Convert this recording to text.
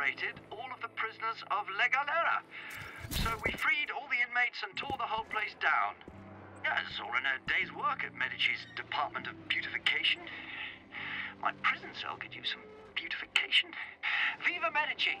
liberated all of the prisoners of La Galera. So we freed all the inmates and tore the whole place down. Yeah, all in a day's work at Medici's Department of Beautification. My prison cell could use some beautification. Viva Medici!